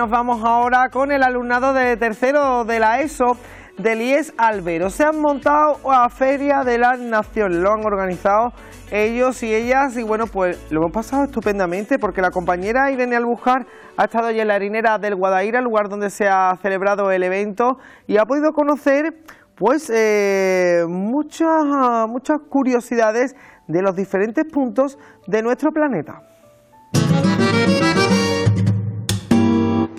Nos vamos ahora con el alumnado de tercero de la ESO del IES Albero. Se han montado a Feria de las Naciones, lo han organizado ellos y ellas y bueno, pues lo hemos pasado estupendamente porque la compañera Irene Albujar ha estado allí en la harinera del Guadaira, el lugar donde se ha celebrado el evento y ha podido conocer pues eh, muchas, muchas curiosidades de los diferentes puntos de nuestro planeta.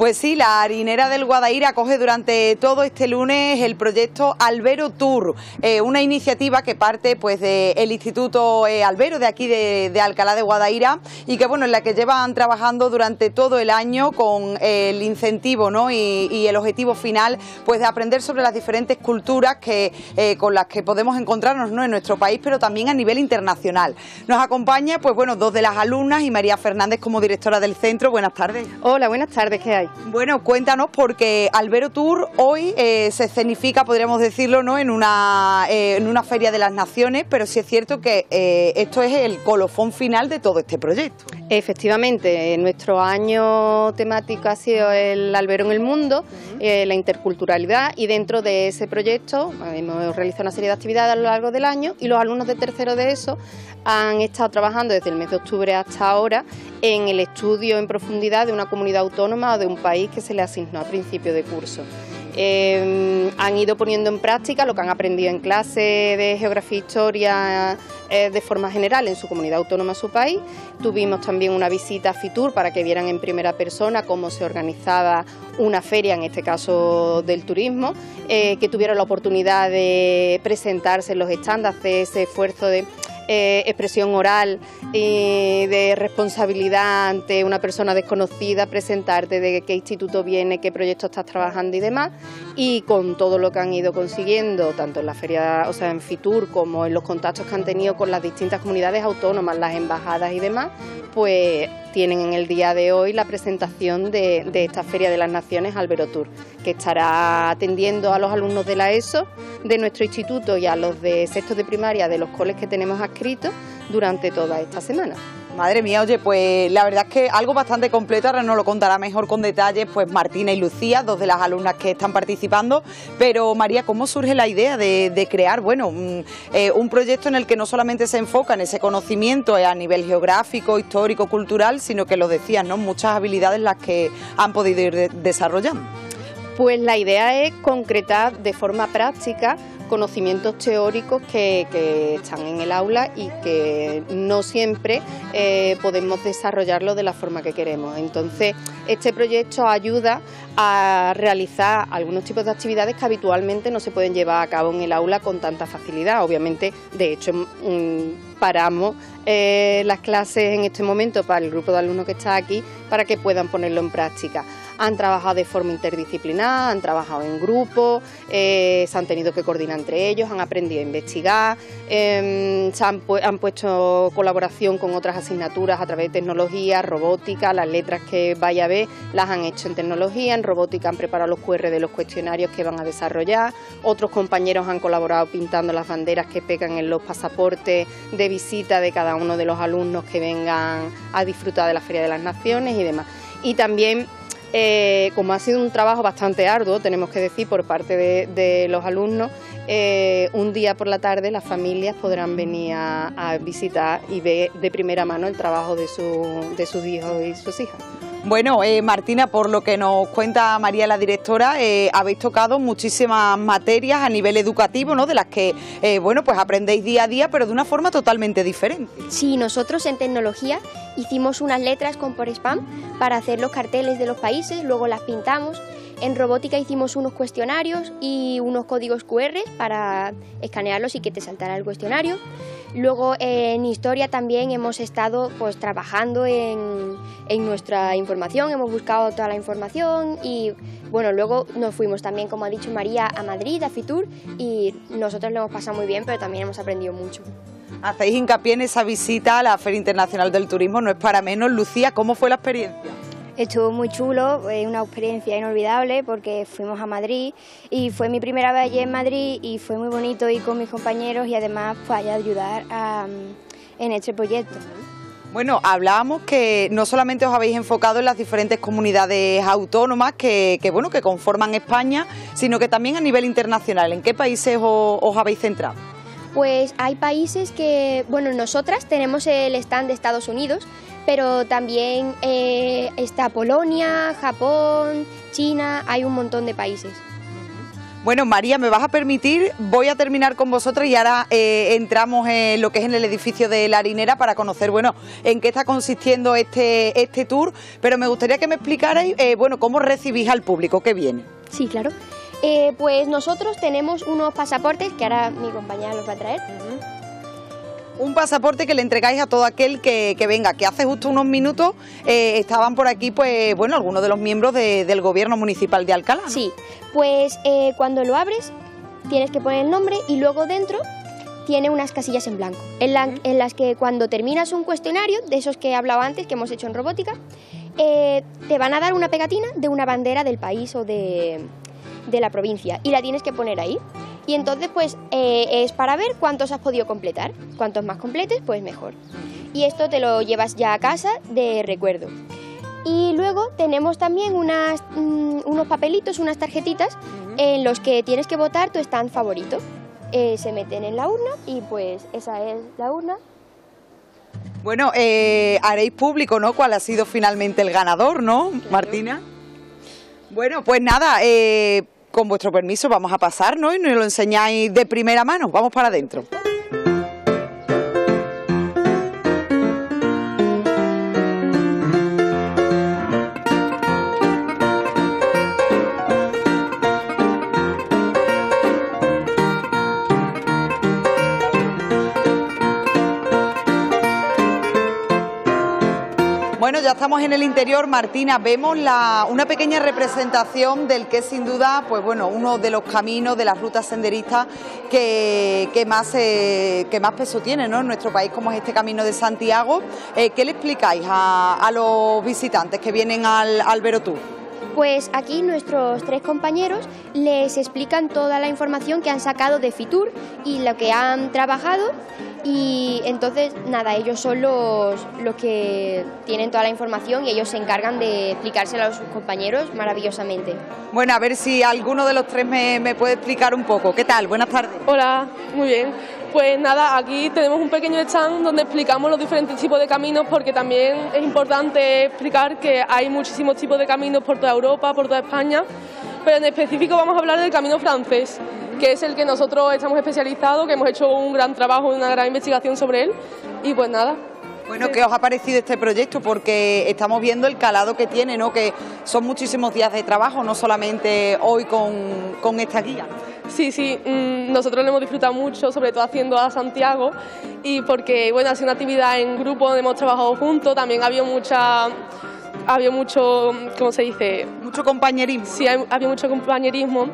Pues sí, la harinera del Guadaira acoge durante todo este lunes el proyecto Albero Tour, eh, una iniciativa que parte pues del Instituto eh, Albero de aquí de, Alcalá de Guadaira y que bueno, en la que llevan trabajando durante todo el año con el incentivo ¿no? y, el objetivo final pues de aprender sobre las diferentes culturas que, eh, con las que podemos encontrarnos ¿no? en nuestro país, pero también a nivel internacional. Nos acompaña pues bueno, dos de las alumnas y María Fernández como directora del centro. Buenas tardes. Hola, buenas tardes, ¿qué hay? Bueno, cuéntanos porque Albero Tour hoy eh, se escenifica, podríamos decirlo, ¿no? en, una, eh, en una feria de las naciones, pero sí es cierto que eh, esto es el colofón final de todo este proyecto. Efectivamente, nuestro año temático ha sido el albero en el mundo, la interculturalidad y dentro de ese proyecto hemos realizado una serie de actividades a lo largo del año y los alumnos de tercero de eso han estado trabajando desde el mes de octubre hasta ahora en el estudio en profundidad de una comunidad autónoma o de un país que se le asignó a principio de curso. Em, han ido poniendo en práctica lo que han aprendido en clase de geografía e historia eh, de forma general en su comunidad autónoma, su país. Tuvimos también una visita a Fitur para que vieran en primera persona cómo se organizaba una feria, en este caso del turismo, eh, que tuvieron la oportunidad de presentarse en los estándares, de ese esfuerzo de eh, expresión oral de responsabilidad ante una persona desconocida, presentarte de qué instituto viene, qué proyecto estás trabajando y demás. Y con todo lo que han ido consiguiendo, tanto en la feria, o sea, en Fitur, como en los contactos que han tenido con las distintas comunidades autónomas, las embajadas y demás, pues tienen en el día de hoy la presentación de, esta Feria de las Naciones Alberotur, que estará atendiendo a los alumnos de la ESO, de nuestro instituto y a los de sexto de primaria de los coles que tenemos adscritos durante toda esta semana. Madre mía, oye, pues la verdad es que algo bastante completo, ahora nos lo contará mejor con detalles, pues Martina y Lucía, dos de las alumnas que están participando. Pero María, ¿cómo surge la idea de, crear, bueno, un, eh, un, proyecto en el que no solamente se enfoca en ese conocimiento a nivel geográfico, histórico, cultural, sino que lo decías, ¿no? Muchas habilidades las que han podido ir desarrollando. Pues la idea es concretar de forma práctica conocimientos teóricos que, están en el aula y que no siempre eh, podemos desarrollarlo de la forma que queremos. Entonces, este proyecto ayuda a realizar algunos tipos de actividades que habitualmente no se pueden llevar a cabo en el aula con tanta facilidad. Obviamente, de hecho, paramos eh, las clases en este momento para el grupo de alumnos que está aquí para que puedan ponerlo en práctica. Han trabajado de forma interdisciplinar, han trabajado en grupo, eh, se han tenido que coordinar entre ellos, han aprendido a investigar, em, se han, han, puesto colaboración con otras asignaturas a través de tecnología, robótica, las letras que vaya a ver las han hecho en tecnología, en robótica han preparado los QR de los cuestionarios que van a desarrollar, otros compañeros han colaborado pintando las banderas que pegan en los pasaportes de visita de cada uno de los alumnos que vengan a disfrutar de la Feria de las Naciones y demás. Y también eh, como ha sido un trabajo bastante arduo, tenemos que decir, por parte de, los alumnos, eh, un día por la tarde las familias podrán venir a, visitar y ver de primera mano el trabajo de, de sus hijos y sus hijas. Bueno, eh, Martina, por lo que nos cuenta María la directora, eh, habéis tocado muchísimas materias a nivel educativo, ¿no? De las que, eh, bueno, pues aprendéis día a día, pero de una forma totalmente diferente. Sí, nosotros en tecnología hicimos unas letras con por spam para hacer los carteles de los países, luego las pintamos. En robótica hicimos unos cuestionarios y unos códigos QR para escanearlos y que te saltara el cuestionario. Luego en historia también hemos estado pues trabajando en, nuestra información, hemos buscado toda la información y bueno, luego nos fuimos también, como ha dicho María, a Madrid, a Fitur y nosotros lo hemos pasado muy bien, pero también hemos aprendido mucho. Hacéis hincapié en esa visita a la Feria Internacional del Turismo, no es para menos. Lucía, ¿cómo fue la experiencia? Estuvo muy chulo, fue una experiencia inolvidable porque fuimos a Madrid y fue mi primera vez allí en Madrid y fue muy bonito ir con mis compañeros y además pues ayudar a, en este proyecto. Bueno, hablábamos que no solamente os habéis enfocado en las diferentes comunidades autónomas que, bueno, que conforman España, sino que también a nivel internacional. ¿En qué países os, habéis centrado? Pues hay países que, bueno, nosotras tenemos el stand de Estados Unidos, pero también eh, está Polonia, Japón, China, hay un montón de países. Bueno, María, me vas a permitir, voy a terminar con vosotros y ahora eh, entramos en lo que es en el edificio de la harinera para conocer, bueno, en qué está consistiendo este, este tour, pero me gustaría que me explicarais, eh, bueno, cómo recibís al público que viene. Sí, claro. Eh, pues nosotros tenemos unos pasaportes que ahora mi compañera los va a traer un pasaporte que le entregáis a todo aquel que, venga, que hace justo unos minutos eh, estaban por aquí, pues bueno, algunos de los miembros del gobierno municipal de Alcalá. Sí, pues eh, cuando lo abres tienes que poner el nombre y luego dentro tiene unas casillas en blanco, en, las que cuando terminas un cuestionario, de esos que he hablado antes, que hemos hecho en robótica, eh, te van a dar una pegatina de una bandera del país o de, de la provincia y la tienes que poner ahí. Y entonces pues eh, es para ver cuántos has podido completar. Cuantos más completes, pues mejor. Y esto te lo llevas ya a casa de recuerdo. Y luego tenemos también unas, mm, unos papelitos, unas tarjetitas en los que tienes que votar tu stand favorito. Eh, se meten en la urna y pues esa es la urna. Bueno, eh, haréis público, ¿no? ¿Cuál ha sido finalmente el ganador, ¿no, Martina? Bueno, pues nada, eh, con vuestro permiso vamos a pasar, ¿no? Y nos lo enseñáis de primera mano. Vamos para adentro. Bueno, ya estamos en el interior, Martina. Vemos una pequeña representación del que sin duda, pues bueno, uno de los caminos de las rutas senderistas que, más, eh, que más peso tiene en nuestro país, como es este camino de Santiago. Eh, ¿Qué le explicáis a, los visitantes que vienen al, al Pues aquí nuestros tres compañeros les explican toda la información que han sacado de Fitur y lo que han trabajado y entonces, nada, ellos son los, los que tienen toda la información y ellos se encargan de explicársela a sus compañeros maravillosamente. Bueno, a ver si alguno de los tres me, me puede explicar un poco. ¿Qué tal? Buenas tardes. Hola, muy bien. Pues nada, aquí tenemos un pequeño stand donde explicamos los diferentes tipos de caminos porque también es importante explicar que hay muchísimos tipos de caminos por toda Europa, por toda España, pero en específico vamos a hablar del camino francés que es el que nosotros estamos especializados, que hemos hecho un gran trabajo, una gran investigación sobre él y pues nada. Bueno, ¿qué os ha parecido este proyecto? Porque estamos viendo el calado que tiene, ¿no? Que son muchísimos días de trabajo, no solamente hoy con, esta guía. Sí, sí, mm, nosotros lo hemos disfrutado mucho, sobre todo haciendo a Santiago, y porque, bueno, ha sido una actividad en grupo donde hemos trabajado juntos, también ha habido mucha había mucho, ¿cómo se dice? Mucho compañerismo. Sí, había mucho compañerismo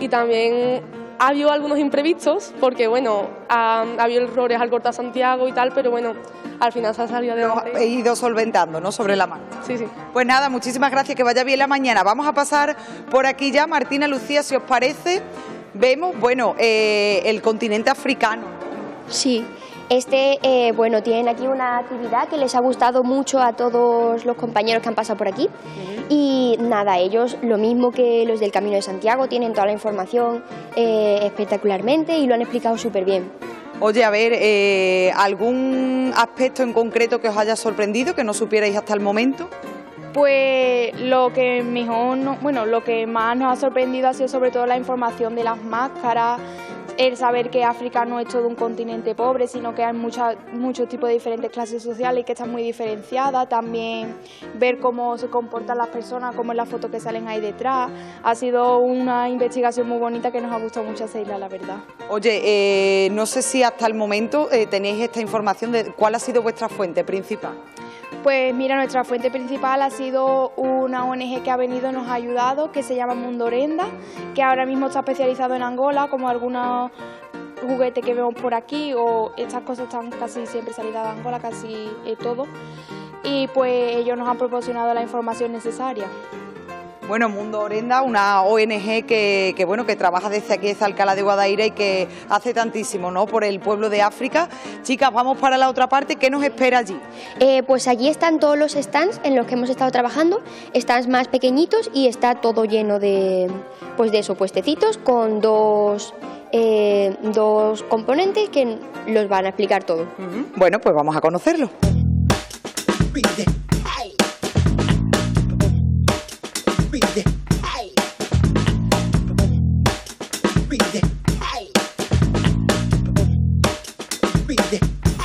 y también ha habido algunos imprevistos, porque bueno, ha, habido errores al cortar Santiago y tal, pero bueno, al final se ha salido de He ido solventando, ¿no? Sobre la mano. Sí, sí. Pues nada, muchísimas gracias, que vaya bien la mañana. Vamos a pasar por aquí ya, Martina Lucía, si os parece. Vemos, bueno, eh, el continente africano. Sí. Este, eh, bueno, tienen aquí una actividad que les ha gustado mucho a todos los compañeros que han pasado por aquí. Y nada, ellos, lo mismo que los del Camino de Santiago, tienen toda la información eh, espectacularmente y lo han explicado súper bien. Oye, a ver, eh, ¿algún aspecto en concreto que os haya sorprendido, que no supierais hasta el momento? Pues lo que mejor, bueno, lo que más nos ha sorprendido ha sido sobre todo la información de las máscaras, el saber que África no es todo un continente pobre, sino que hay muchos tipos de diferentes clases sociales y que están muy diferenciadas. También ver cómo se comportan las personas, como en las fotos que salen ahí detrás. Ha sido una investigación muy bonita que nos ha gustado mucho hacerla, la verdad. Oye, eh, no sé si hasta el momento eh, tenéis esta información de cuál ha sido vuestra fuente principal. Pues mira, nuestra fuente principal ha sido una ONG que ha venido y nos ha ayudado, que se llama Mundorenda, que ahora mismo está especializado en Angola, como algunos juguetes que vemos por aquí, o estas cosas están casi siempre salidas de Angola, casi todo. Y pues ellos nos han proporcionado la información necesaria. Bueno, Mundo Orenda, una ONG que, bueno, que trabaja desde aquí, desde Alcalá de Guadaira y que hace tantísimo ¿no? por el pueblo de África. Chicas, vamos para la otra parte. ¿Qué nos espera allí? Eh, pues allí están todos los stands en los que hemos estado trabajando, stands más pequeñitos y está todo lleno de, pues de eso, puestecitos con dos, eh, dos componentes que los van a explicar todo. Bueno, pues vamos a conocerlo.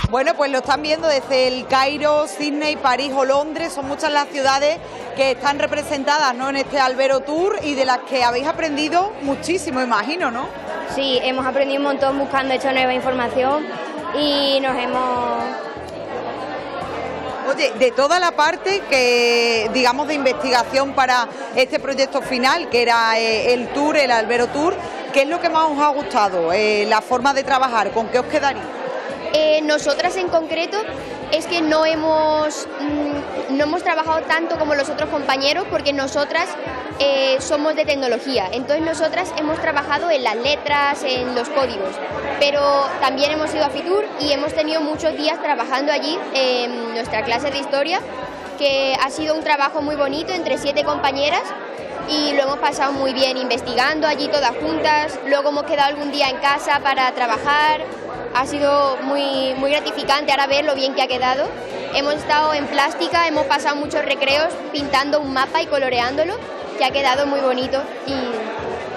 Bueno, pues lo están viendo desde el Cairo, Sydney, París o Londres. Son muchas las ciudades que están representadas ¿no? en este Albero Tour y de las que habéis aprendido muchísimo, imagino, ¿no? Sí, hemos aprendido un montón buscando esta nueva información y nos hemos Oye, de toda la parte que, digamos, de investigación para este proyecto final, que era eh, el tour, el Albero Tour, ¿qué es lo que más os ha gustado? Eh, la forma de trabajar, ¿con qué os quedaría? Eh, nosotras en concreto es que no hemos, mm, no hemos trabajado tanto como los otros compañeros porque nosotras eh, somos de tecnología, entonces nosotras hemos trabajado en las letras, en los códigos, pero también hemos ido a Fitur y hemos tenido muchos días trabajando allí en nuestra clase de historia, que ha sido un trabajo muy bonito entre siete compañeras y lo hemos pasado muy bien investigando allí todas juntas, luego hemos quedado algún día en casa para trabajar, ha sido muy, muy gratificante ahora ver lo bien que ha quedado. Hemos estado en plástica, hemos pasado muchos recreos pintando un mapa y coloreándolo que ha quedado muy bonito y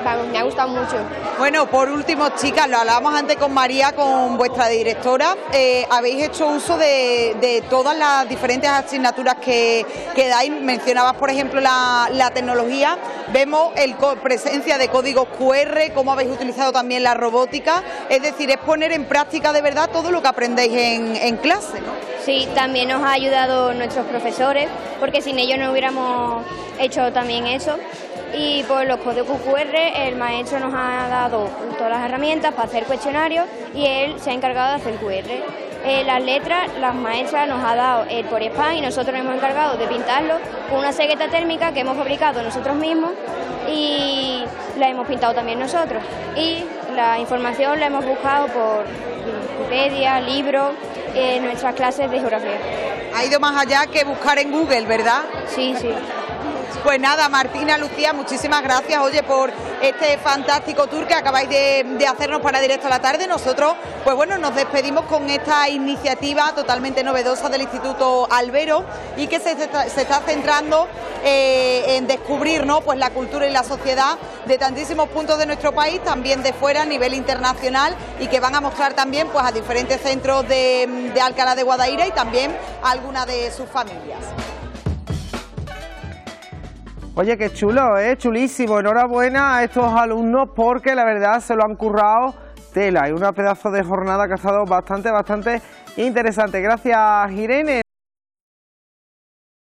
vamos, me ha gustado mucho. Bueno, por último, chicas, lo hablábamos antes con María, con vuestra directora, eh, habéis hecho uso de, todas las diferentes asignaturas que, que dais, mencionabas por ejemplo la, tecnología, vemos el presencia de códigos QR, cómo habéis utilizado también la robótica, es decir, es poner en práctica de verdad todo lo que aprendéis en, clase. Sí, también nos ha ayudado nuestros profesores, porque sin ellos no hubiéramos hecho también eso. Y por los códigos QR, el maestro nos ha dado todas las herramientas para hacer cuestionarios y él se ha encargado de hacer QR. Eh, las letras, las maestras nos ha dado el por spam y nosotros nos hemos encargado de pintarlo con una cegueta térmica que hemos fabricado nosotros mismos y la hemos pintado también nosotros. Y la información la hemos buscado por Wikipedia, libros, en nuestras clases de geografía. Ha ido más allá que buscar en Google, ¿verdad? Sí, sí. Pues nada, Martina, Lucía, muchísimas gracias, oye, por este fantástico tour que acabáis de, hacernos para Directo a la Tarde. Nosotros, pues bueno, nos despedimos con esta iniciativa totalmente novedosa del Instituto Albero y que se, está centrando eh, en descubrir ¿no? pues la cultura y la sociedad de tantísimos puntos de nuestro país, también de fuera a nivel internacional y que van a mostrar también pues a diferentes centros de, Alcalá de Guadaira y también a alguna de sus familias. Oye, qué chulo, ¿eh? chulísimo. Enhorabuena a estos alumnos porque la verdad se lo han currado tela. Hay una pedazo de jornada que ha estado bastante, bastante interesante. Gracias, Irene.